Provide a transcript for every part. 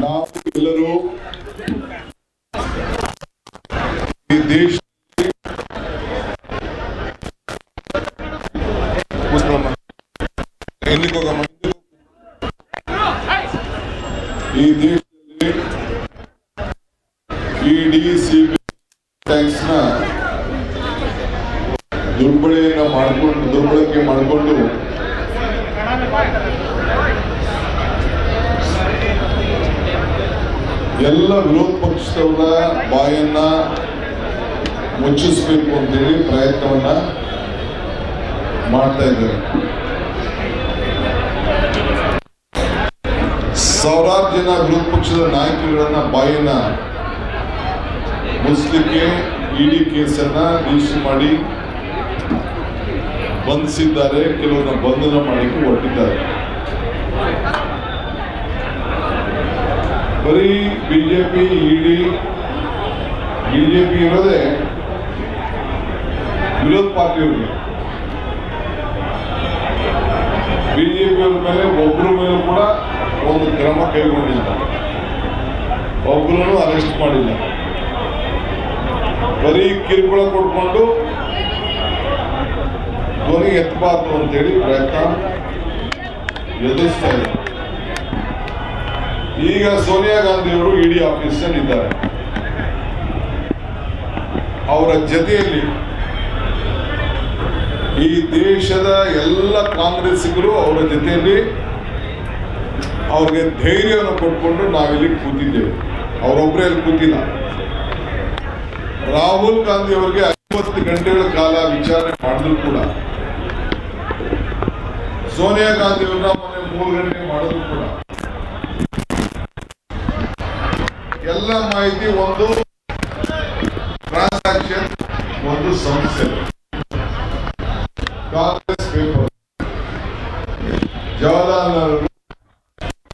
ನಾವು ಎಲ್ಲರೂ ಈ ದೇಶ ಕೂತ್ಕೊಳ್ಳಮ್ಮ. ಎಲ್ಲಿಗೆ ಹೋಗಮ್ಮ? ಈ ದೇಶದಲ್ಲಿ ಇಡಿ ಸಿಬಿಐ ಟ್ಯಾಕ್ಸ್ ನ ದುರ್ಬಳಕೆಯನ್ನ ಮಾಡಿಕೊಂಡು ದುರ್ಬಳಕೆ ಮಾಡಿಕೊಂಡು ಎಲ್ಲ ವಿರೋಧ ಪಕ್ಷದವರ ಬಾಯನ್ನ ಮುಚ್ಚಿಸಬೇಕು ಅಂತೇಳಿ ಪ್ರಯತ್ನವನ್ನ ಮಾಡ್ತಾ ಇದ್ದಾರೆ. ಸಾವಿರಾರು ಜನ ವಿರೋಧ ಪಕ್ಷದ ನಾಯಕರುಗಳನ್ನ ಬಾಯನ್ನ ಮುಸ್ಲಿಕ್ಕೆ ಇಡಿ ಕೇಸನ್ನ ರಿಜಿಸ್ಟರ್ ಮಾಡಿ ಬಂಧಿಸಿದ್ದಾರೆ. ಕೆಲವರನ್ನ ಬಂಧನ ಮಾಡಲಿಕ್ಕೆ ಹೊರಟಿದ್ದಾರೆ. ಬರೀ ಬಿಜೆಪಿ ಇಡಿ ಬಿಜೆಪಿ ಇರೋದೇ ವಿರೋಧ ಪಾರ್ಟಿಯವರಿಗೆ ಜೆ ಅವ್ರ ಮೇಲೆ ಒಬ್ಬರು ಮೇಲೂ ಕೂಡ ಒಂದು ಕ್ರಮ ಕೈಗೊಂಡಿಲ್ಲ. ಒಬ್ಬರನ್ನು ಅರೆಸ್ಟ್ ಮಾಡಿಲ್ಲ. ಬರೀ ಕಿರುಕುಳ ಕೊಡ್ಕೊಂಡು ಧ್ವನಿ ಎತ್ತಬಾರ್ದು ಅಂತೇಳಿ ಪ್ರಯತ್ನ ಎದುರಿಸ್ತಾ ಇದ್ದಾರೆ. ಈಗ ಸೋನಿಯಾ ಗಾಂಧಿಯವರು ಇಡಿ ಆಫೀಸಲ್ಲಿ ಇದ್ದಾರೆ. ಅವರ ಜೊತೆಯಲ್ಲಿ ಈ ದೇಶದ ಎಲ್ಲ ಕಾಂಗ್ರೆಸ್ಸಿಗರು ಅವರ ಜೊತೆಯಲ್ಲಿ ಅವ್ರಿಗೆ ಧೈರ್ಯವನ್ನು ಕೊಟ್ಕೊಂಡು ನಾವಿಲ್ಲಿ ಕೂತಿದ್ದೇವೆ. ಅವರೊಬ್ಬರೇ ಅಲ್ಲಿ ಕೂತಿಲ್ಲ. ರಾಹುಲ್ ಗಾಂಧಿ ಅವರಿಗೆ ಐವತ್ತು ಗಂಟೆಗಳ ಕಾಲ ವಿಚಾರಣೆ ಮಾಡಿದ್ರು ಕೂಡ. ಸೋನಿಯಾ ಗಾಂಧಿ ಅವ್ರನ್ನ ಮೊನ್ನೆ ಮೂರು ಗಂಟೆ ಎಲ್ಲ ಮಾಹಿತಿ ಒಂದು ಟ್ರಾನ್ಸಾಕ್ಷನ್ ಒಂದು ಸಂಸ್ಥೆ ಕಾಂಗ್ರೆಸ್ ಪೇಪರ್ ಜವಾಹರ್ಲಾಲ್ ನೆಹರು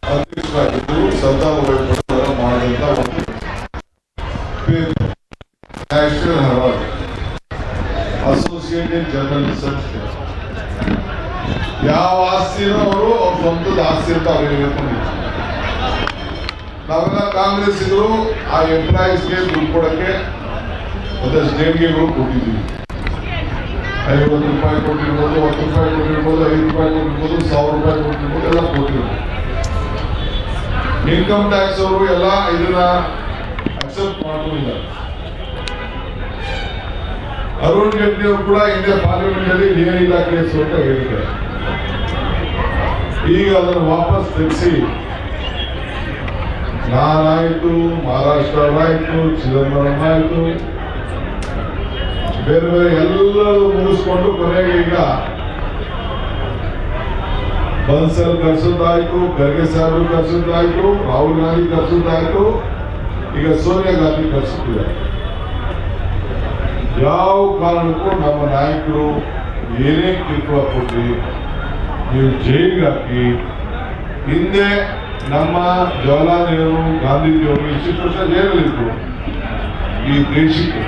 ಅಧ್ಯಕ್ಷರಾಗಿದ್ದರು ಸರ್ದಾರ್ ಪಟೇಲ್ ಮಾಡಿದಂತ ಒಂದು paper National Herald Associated Journal ಸಂಸ್ಥೆ ಯಾವ ಆಸ್ತಿನೂ ಅವರು ಅವ್ರ ಸ್ವಂತದ ಆಸ್ತಿ ಅಂತ ಅವ್ರಿಗೆ ಹೇಳ್ಕೊಂಡಿದ್ರು ನಾವೆಲ್ಲ ಕಾಂಗ್ರೆಸ್ಸಿಗರು ಆ ಎಂಪ್ಲಾಯೀಸ್ಗೆ ದುಡ್ಡು ಕೊಡೋಕ್ಕೆ ಒಂದಷ್ಟು ದೇಣಿಗೆಗಳು ಕೊಟ್ಟಿದ್ದೀವಿ. ಐವತ್ತು ರೂಪಾಯಿ ಕೊಟ್ಟಿರ್ಬೋದು, ಹತ್ತು ರೂಪಾಯಿ ಕೊಟ್ಟಿರ್ಬೋದು, ಐದು ರೂಪಾಯಿ ಕೊಟ್ಟಿರ್ಬೋದು, ಸಾವಿರ ರೂಪಾಯಿ ಕೊಟ್ಟಿರ್ಬೋದು, ಎಲ್ಲ ಕೊಟ್ಟಿರ್ಬೋದು ಇನ್ಕಮ್ ಟ್ಯಾಕ್ಸ್ ಅವರು ಎಲ್ಲ ಇದನ್ನ ಅಕ್ಸೆಪ್ಟ್ ಮಾಡ್ಕೊಂಡಿದ್ದಾರೆ ಅರುಣ್ ಜೇಟ್ಲಿ ಅವರು ಕೂಡ ಹಿಂದೆ ಪಾರ್ಲಿಮೆಂಟ್ ಅಲ್ಲಿ ಏನಿಲ್ಲ ಕೇಸ್ ಅಂತ ಹೇಳಿದ್ದಾರೆ. ಈಗ ಅದನ್ನು ವಾಪಸ್ ತೆಗೆಸಿ ನಾನಾಯ್ತು ಮಹಾರಾಷ್ಟ್ರ ಆಯಿತು, ಚಿದಂಬರಂ ಆಯಿತು. ಬೇರೆ ಬೇರೆ ಎಲ್ಲರೂ ಮುಗಿಸ್ಕೊಂಡು ಕೊನೆಗೆ ಈಗ ಬನ್ಸಲ್ ಕರ್ಸೋದಾಯ್ತು ಖರ್ಗೆ ಸಾಹೇಬರು ಕರ್ಸೋದಾಯ್ತು ರಾಹುಲ್ ಗಾಂಧಿ ಕರ್ಸೋದಾಯ್ತು ಈಗ ಸೋನಿಯಾ ಗಾಂಧಿ ಕರ್ಸುತ್ತಿದ್ದಾರೆ ಯಾವ ಕಾರಣಕ್ಕೂ ನಮ್ಮ ನಾಯಕರು ಏನೇ ಕಿರುಕುಳ ನೀವು ಜೈಲಿಗೆ ಹಾಕಿ, ಹಿಂದೆ ನಮ್ಮ ಜವಾಹರ್ಲಾಲ್ ನೆಹರು ಗಾಂಧೀಜಿಯವರು ಇಷ್ಟು ವರ್ಷ ಜೈಲಲ್ಲಿದ್ದರು ಈ ದೇಶಕ್ಕೆ.